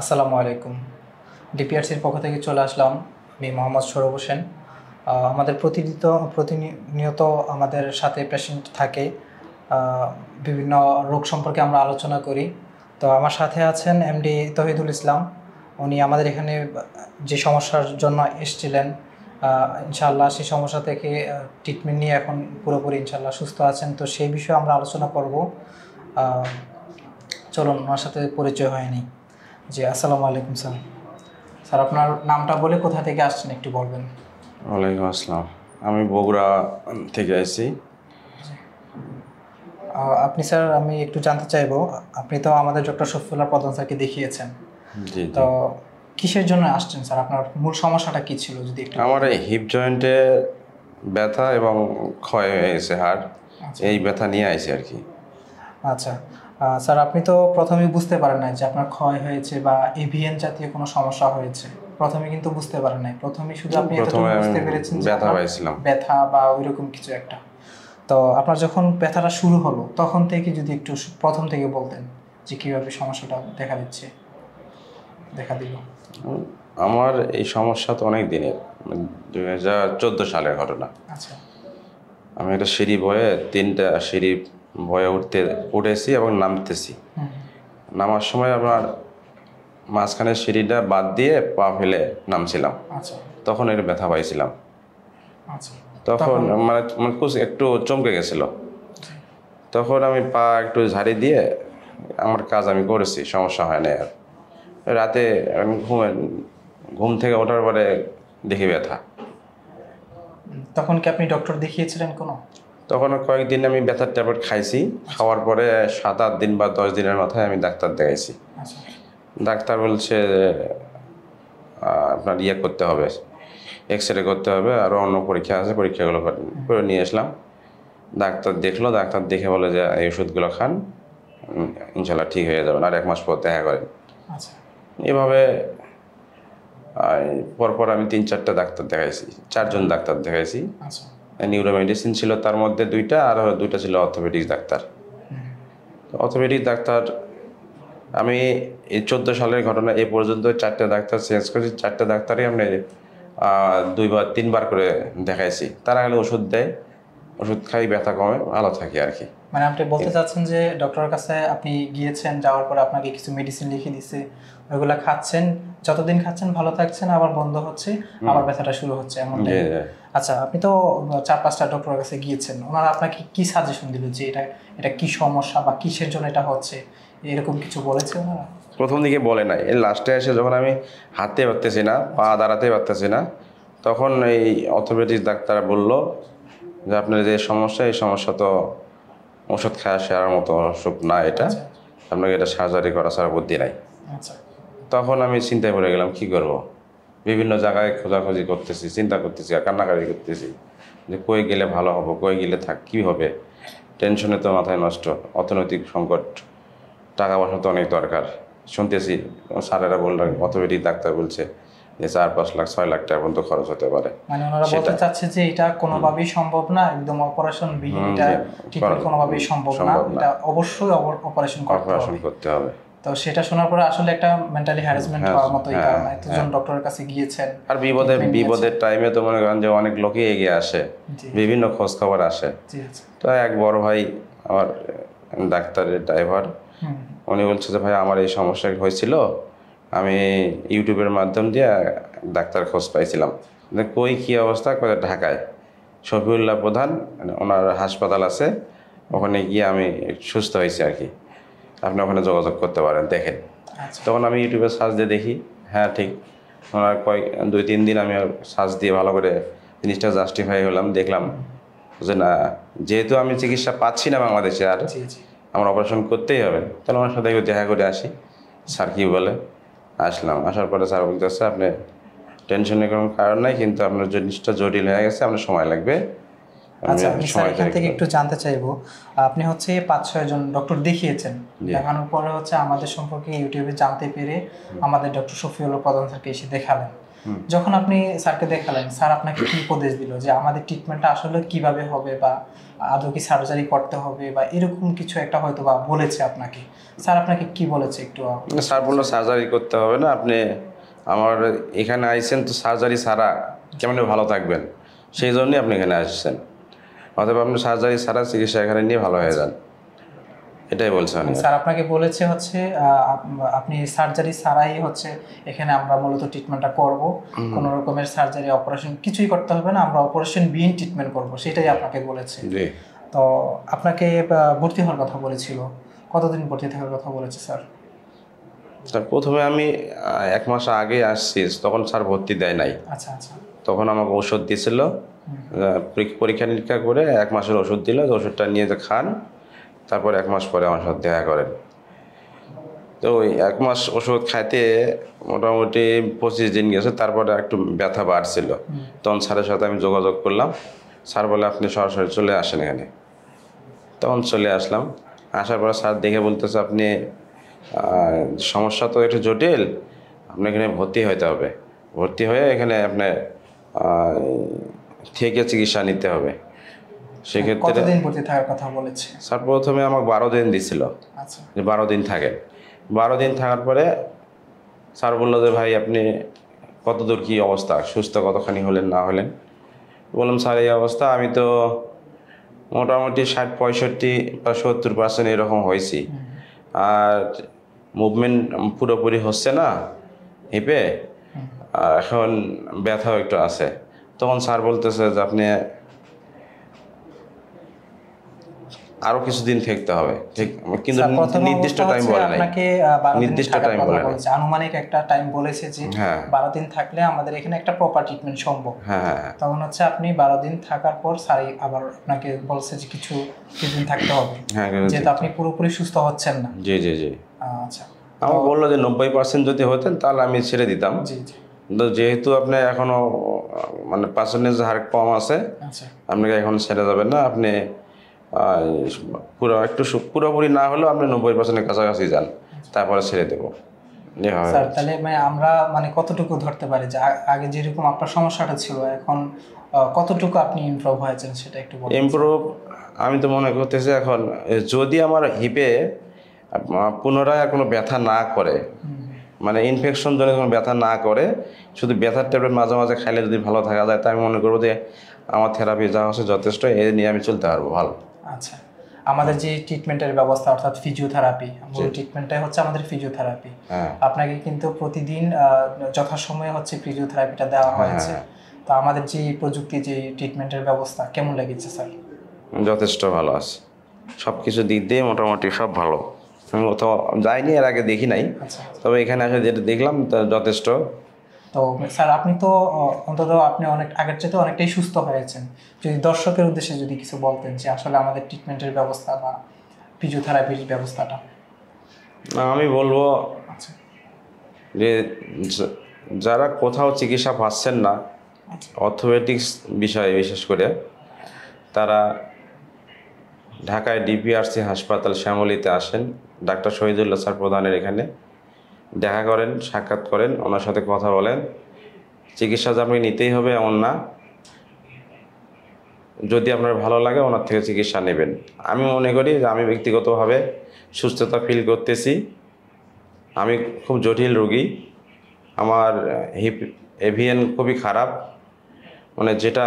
আসসালামু আলাইকুম। ডিপিআরসির পক্ষ থেকে চলে আসলাম আমি মোহাম্মদ সৌরভ হোসেন। আমাদের প্রতিনিয়ত প্রতিনিয়ত আমাদের সাথে পেশেন্ট থাকে। বিভিন্ন রোগ সম্পর্কে আমরা আলোচনা করি। তো আমার সাথে আছেন এমডি তহিদুল ইসলাম। উনি আমাদের এখানে যে সমস্যার জন্য এসেছিলেন আহ, ইনশাআল্লাহ সেই সমস্যা থেকে ট্রিটমেন্ট নিয়ে এখন পুরোপুরি ইনশাআল্লাহ সুস্থ আছেন। তো সেই বিষয়ে আমরা আলোচনা করব। চলুন ওনার সাথে পরিচয় হয়নি জি আসসালামু আলাইকুম স্যার। স্যার আপনার নামটা বলে কোথা থেকে আসছেন একটু বলবেন? ওয়ালাইকুম আসসালাম। আমি বগুড়া থেকে আহ, আপনি স্যার আমি একটু জানতে চাইব আপনি তো আমাদের ডক্টর শফিউল্লাহ প্রধান স্যারকে দেখিয়েছেন। জি তো কিসের জন্য আসছেন স্যার? আপনার মূল সমস্যাটা কি ছিল যদি একটু আমার এই হিপ জয়েন্টে ব্যথা এবং ক্ষয় হয়ে গেছে হাড়। আচ্ছা। এই ব্যথা নিয়ে আইছি আর কি। আচ্ছা। স্যার আপনি তো প্রথমে বুঝতে পারেন নাই যে আপনার ক্ষয় হয়েছে বা এভিএন জাতীয় কোনো সমস্যা হয়েছে। প্রথমে কিন্তু বুঝতে পারেন নাই। প্রথমে শুধু আপনি বুঝতে পেরেছেন ব্যথা পাইছিলাম। ব্যথা বা ওইরকম কিছু একটা। তো আপনার যখন ব্যথাটা শুরু হলো তখন থেকে যদি একটু প্রথম থেকে বলতেন যে কীভাবে সমস্যাটা দেখা দিচ্ছে দেখা দিল। আমার এই সমস্যা তো অনেক দিনের দুই হাজার চোদ্দ সালের ঘটনা। আচ্ছা। আমি একটা সিঁড়ি বয়ে তিনটা সিঁড়ি বয়ে উঠতে উঠেছি এবং নামতেছি। নামার সময় আমার মাঝখানে সিঁড়িটা বাদ দিয়ে পা ফেলে নামছিলাম। আচ্ছা। তখন এর ব্যথা পাইছিলাম। আচ্ছা। তখন মানে মানে একটু চমকে গেছিল। তখন আমি পা একটু ঝাড়ি দিয়ে আমার কাজ আমি করেছি সমস্যা হয় না আর। রাতে আমি ঘুমে ঘুম থেকে ওঠার পরে দেখি ব্যথা। তখন কি আপনি ডক্টর দেখিয়েছিলেন কোনো? তখন কয়েকদিন আমি ব্যথার ট্যাবলেট খাইছি। খাওয়ার পরে সাত আট দিন বা দশ দিনের মাথায় আমি ডাক্তার দেখাইছি। আচ্ছা। ডাক্তার বলছে আপনার ইয়ে করতে হবে এক্স রে করতে হবে আরও অন্য পরীক্ষা আছে পরীক্ষাগুলো করে নিয়ে আসলাম। ডাক্তার দেখল ডাক্তার দেখে বলে যে এই ওষুধগুলো খান ইনশাল্লাহ ঠিক হয়ে যাবেন আর এক মাস পর দেখা করেন। আচ্ছা। এভাবে পরপর আমি তিন চারটা ডাক্তার দেখাইছি চারজন ডাক্তার দেখাইছি। আচ্ছা নিউরো মেডিসিন ছিল তার মধ্যে দুইটা আর দুইটা ছিল অর্থোপেডিক্স ডাক্তার। অর্থোপেডিক ডাক্তার আমি এই চোদ্দ সালের ঘটনা এই পর্যন্ত চারটে ডাক্তার চেঞ্জ করেছি। চারটে ডাক্তারই আমি দুইবার তিনবার করে দেখাইছি। তারা গেলে ওষুধ দেয় ওষুধ খাই ব্যথা কমে ভালো থাকি আর কি। মানে আপনি বলতে চাচ্ছেন যে ডক্টরের কাছে আপনি গিয়েছেন যাওয়ার পর আপনাকে কিছু মেডিসিন লিখে দিছে ওইগুলা খাচ্ছেন যতদিন খাচ্ছেন ভালো থাকছেন আবার বন্ধ হচ্ছে আবার ব্যথাটা শুরু হচ্ছে এমন। আচ্ছা আপনি তো চার পাঁচটা ডক্টরের কাছে গিয়েছেন। ওনারা আপনাকে কি সাজেশন দিল যে এটা এটা কি সমস্যা বা কিসের জন্য এটা হচ্ছে? এরকম কিছু বলেছে ওনারা? প্রথম দিকে বলে নাই। এই লাস্টে এসে যখন আমি হাঁটতে পারতেছি না পা দাঁড়াতে পারতেছি না তখন এই অর্থোপেডিক ডাক্তার বলল যে আপনার যে সমস্যা এই সমস্যা তো ওষুধ খাওয়া সেরার মতো অসুখ না এটা। আপনাকে এটা সার্জারি করা ছাড়া বুদ্ধি নাই। আচ্ছা। তখন আমি চিন্তায় পড়ে গেলাম কি করব? বিভিন্ন জায়গায় খোঁজাখুঁজি করতেছি চিন্তা করতেছি আর কান্নাকাটি করতেছি যে কই গেলে ভালো হবে কই গেলে থাক কী হবে? টেনশনে তো মাথায় নষ্ট অর্থনৈতিক সংকট টাকা পয়সা তো অনেক দরকার। শুনতেছি স্যারেরা বললেন অর্থোপেডিক ডাক্তার বলছে যে চার পাঁচ লাখ ছয় লাখ টাকা পর্যন্ত খরচ হতে পারে। মানে ওনারা বলতে চাচ্ছে যে এটা কোনোভাবেই সম্ভব না একদম অপারেশন বিহীন এটা ঠিক কোনোভাবেই সম্ভব না এটা অবশ্যই অপারেশন করতে অপারেশন হবে। করতে হবে। তো সেটা শোনার পরে আসলে একটা মেন্টালি হ্যারাসমেন্ট হ্যাঁ, হওয়ার মতোই হ্যাঁ, কারণ এতজন ডক্টরের কাছে গিয়েছেন আর বিপদে বিপদের টাইমে তো মনে করেন যে অনেক লোকই এগিয়ে আসে বিভিন্ন খোঁজ খবর আসে আচ্ছা। তো এক বড় ভাই আমার ডাক্তারের ড্রাইভার উনি বলছে যে ভাই আমার এই সমস্যা হয়েছিল আমি ইউটিউবের মাধ্যম দিয়ে ডাক্তার খোঁজ পাইছিলাম। কই কী অবস্থা? কই ঢাকায়। শফিউল্লাহ প্রধান মানে ওনার হাসপাতাল আছে ওখানে গিয়ে আমি সুস্থ হয়েছি আর কি। আপনি ওখানে যোগাযোগ করতে পারেন দেখেন। আচ্ছা। তখন আমি ইউটিউবে সার্চ দিয়ে দেখি হ্যাঁ ঠিক। ওনার কয়েক দুই তিন দিন আমি সার্চ দিয়ে ভালো করে জিনিসটা জাস্টিফাই হলাম দেখলাম যে না যেহেতু আমি চিকিৎসা পাচ্ছি না বাংলাদেশে আর আমার অপারেশন করতেই হবে তাহলে ওনার সাথে দেখা করে আসি। স্যার কী বলে? আসলাম আসার পরে স্যার বলতেছে আপনি টেনশনের কোনো কারণ নাই কিন্তু আপনার জিনিসটা জটিল হয়ে গেছে আপনার সময় লাগবে। আচ্ছা আমি স্যার এখান থেকে একটু জানতে চাইব। আপনি হচ্ছে পাঁচ ছয় জন ডক্টর দেখিয়েছেন। দেখানোর পরে হচ্ছে আমাদের সম্পর্কে ইউটিউবে জানতে পেরে আমাদের ডক্টর শফিউল্লাহ প্রধান স্যারকে এসে দেখালেন। যখন আপনি স্যারকে দেখালেন স্যার আপনাকে কি উপদেশ দিল যে আমাদের ট্রিটমেন্টটা আসলে কীভাবে হবে বা আদৌ কি সার্জারি করতে হবে বা এরকম কিছু একটা হয়তো বা বলেছে আপনাকে? স্যার আপনাকে কি বলেছে একটু স্যার বলল সার্জারি করতে হবে না আপনি আমার এখানে আইসেন তো সার্জারি ছাড়া কেমন ভালো থাকবেন? সেই জন্যই আপনি এখানে আসছেন। অথবা আপনি সার্জারি ছাড়া চিকিৎসা এখানে নিয়ে ভালো হয়ে যান। এটাই বলছে উনি স্যার আপনাকে বলেছে হচ্ছে আপনি সার্জারি ছাড়াই হচ্ছে এখানে আমরা মূলত ট্রিটমেন্টটা করব। কোনো রকমের সার্জারি অপারেশন কিছুই করতে হবে না আমরা অপারেশন বিহীন ট্রিটমেন্ট করব সেটাই আপনাকে বলেছে। জি। তো আপনাকে ভর্তি হওয়ার কথা বলেছিল। কতদিন ভর্তি থাকার কথা বলেছে স্যার? স্যার প্রথমে আমি এক মাস আগে আসছি তখন স্যার ভর্তি দেয় নাই। আচ্ছা আচ্ছা। তখন আমাকে ওষুধ দিয়েছিল পরীক্ষা নিরীক্ষা করে এক মাসের ওষুধ দিল ওষুধটা নিয়ে যে খান তারপর এক মাস পরে আমার সাথে দেখা করেন। তো ওই এক মাস ওষুধ খাইতে মোটামুটি পঁচিশ দিন গেছে তারপরে একটু ব্যথা বাড়ছিল। তখন স্যারের সাথে আমি যোগাযোগ করলাম। স্যার বলে আপনি সরাসরি চলে আসেন এখানে। তখন চলে আসলাম। আসার পর স্যার দেখে বলতেছে আপনি সমস্যা তো একটু জটিল আপনি এখানে ভর্তি হতে হবে। ভর্তি হয়ে এখানে আপনার থেকে চিকিৎসা নিতে হবে। সেক্ষেত্রে কতদিন ভর্তি থাকার কথা বলেছে? স্যার প্রথমে আমাকে বারো দিন দিছিল। আচ্ছা। যে বারো দিন থাকেন। বারো দিন থাকার পরে স্যার বলল যে ভাই আপনি কতদূর কী অবস্থা? সুস্থ কতখানি হলেন না হলেন? বললাম স্যার এই অবস্থা আমি তো মোটামুটি ষাট পঁয়ষট্টি বা সত্তর পার্সেন্ট এরকম হয়েছি। আর মুভমেন্ট পুরোপুরি হচ্ছে না হিপে। আর এখন ব্যথাও একটু আছে। তখন স্যার বলতেছে যে আপনি আরও কিছুদিন থাকতে হবে। ঠিক কিন্তু নির্দিষ্ট টাইম বলে নাই। আপনাকে নির্দিষ্ট কথা বলে নাই। আনুমানিক একটা টাইম বলেছে যে হ্যাঁ। বারো দিন থাকলে আমাদের এখানে একটা প্রপার ট্রিটমেন্ট সম্ভব। হ্যাঁ হ্যাঁ হ্যাঁ। তখন হচ্ছে আপনি বারো দিন থাকার পর স্যারই আবার আপনাকে বলছে যে কিছু কিছুদিন থাকতে হবে। হ্যাঁ যেহেতু আপনি পুরোপুরি সুস্থ হচ্ছেন না। জি জি জি। আচ্ছা। আমার বলল যে নব্বই পার্সেন্ট যদি হতেন তাহলে আমি ছেড়ে দিতাম। জি জি। যেহেতু আপনি এখনও মানে পার্সেন্টেজ হার কম আছে আচ্ছা। আপনাকে এখন ছেড়ে যাবেন না আপনি পুরো একটু পুরোপুরি না হলেও আপনি নব্বই পার্সেন্টের কাছাকাছি যান তারপরে ছেড়ে দেবো। স্যার তাহলে মানে আমরা মানে কতটুকু ধরতে পারি? যে আগে যেরকম আপনার সমস্যাটা ছিল এখন কতটুকু আপনি ইমপ্রুভ হয়েছেন সেটা একটু ইমপ্রুভ আমি তো মনে করতেছি এখন যদি আমার হিপে পুনরায় আর কোনো ব্যথা না করে মানে ইনফেকশন জন্য কোনো ব্যথা না করে শুধু ব্যথার ট্যাবলেট মাঝে মাঝে খাইলে যদি ভালো থাকা যায় তা আমি মনে করব যে আমার থেরাপি যা হচ্ছে যথেষ্ট এ নিয়ে আমি চলতে পারব ভালো। আচ্ছা আমাদের যে ট্রিটমেন্টের ব্যবস্থা অর্থাৎ ফিজিওথেরাপি মূল ট্রিটমেন্টটাই হচ্ছে আমাদের ফিজিওথেরাপি হ্যাঁ। আপনাকে কিন্তু প্রতিদিন যথাসময়ে হচ্ছে ফিজিওথেরাপিটা দেওয়া হয়েছে। তো আমাদের যে প্রযুক্তি যে ট্রিটমেন্টের ব্যবস্থা কেমন লেগেছে স্যার? যথেষ্ট ভালো আছে। সব কিছু দিক দিয়ে মোটামুটি সব ভালো। আমি কোথাও যাইনি এর আগে দেখি নাই। আচ্ছা। তবে এখানে এসে যেটা দেখলাম তা যথেষ্ট। তো স্যার আপনি তো অন্তত আপনি অনেক আগের চেয়ে অনেকটাই সুস্থ হয়েছেন। যদি দর্শকের উদ্দেশ্যে যদি কিছু বলতেন যে আসলে আমাদের ট্রিটমেন্টের ব্যবস্থা বা ফিজিওথেরাপির ব্যবস্থাটা। আমি বলব আচ্ছা। যে যারা কোথাও চিকিৎসা পাচ্ছেন না অর্থোপেডিক্স বিষয়ে বিশেষ করে তারা ঢাকায় ডিপিআরসি হাসপাতাল শ্যামলীতে আসেন ডাক্তার শহীদুল্লাহ স্যার প্রধানের এখানে। দেখা করেন, সাক্ষাৎ করেন, ওনার সাথে কথা বলেন। চিকিৎসা যে আপনি নিতেই হবে এমন না। যদি আপনার ভালো লাগে ওনার থেকে চিকিৎসা নেবেন। আমি মনে করি যে আমি ব্যক্তিগতভাবে সুস্থতা ফিল করতেছি। আমি খুব জটিল রোগী। আমার হিপ এভিএন খুবই খারাপ। মানে যেটা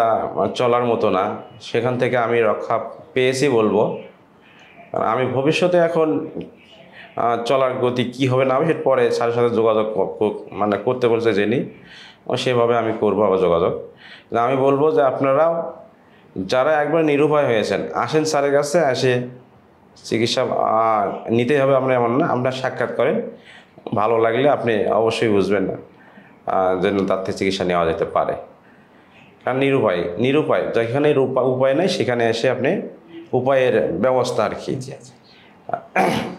চলার মতো না, সেখান থেকে আমি রক্ষা পেয়েছি বলব। আমি ভবিষ্যতে এখন চলার গতি কি হবে না হবে সেটা পরে স্যারের সাথে যোগাযোগ মানে করতে বলছে জেনি। সেভাবে আমি করব আবার যোগাযোগ। আমি বলব যে আপনারাও যারা একবার নিরুপায় হয়েছেন, আসেন স্যারের কাছে, এসে চিকিৎসা নিতেই হবে আমরা এমন না আপনার সাক্ষাৎ করেন। ভালো লাগলে আপনি অবশ্যই বুঝবেন না যেন তার থেকে চিকিৎসা নেওয়া যেতে পারে। কারণ নিরুপায় নিরুপায়। যেখানে রূপা- উপায় নেই সেখানে এসে আপনি উপায়ের ব্যবস্থা আর কি।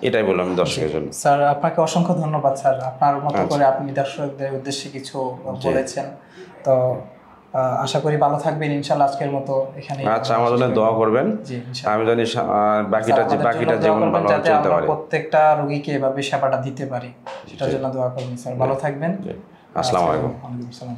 এটাই বললাম আমি দর্শকের জন্য। স্যার আপনাকে অসংখ্য ধন্যবাদ স্যার। আপনার মতো আচ্ছা। করে আপনি দর্শকদের উদ্দেশ্যে কিছু বলেছেন। তো আশা করি ভালো থাকবেন ইনশাল্লাহ আজকের মতো এখানে আচ্ছা আমার জন্য দোয়া করবেন। জি আমি জানি বাকিটা যে বাকিটা জীবন ভালো চলতে আমরা পারে। প্রত্যেকটা রোগীকে এভাবে সেবাটা দিতে পারি। সেটার জন্য দোয়া করবেন স্যার। ভালো থাকবেন। আসসালামু আলাইকুম। ওয়ালাইকুম আসসালাম।